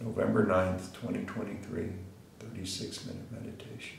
November 9th, 2023, 36 minute meditation.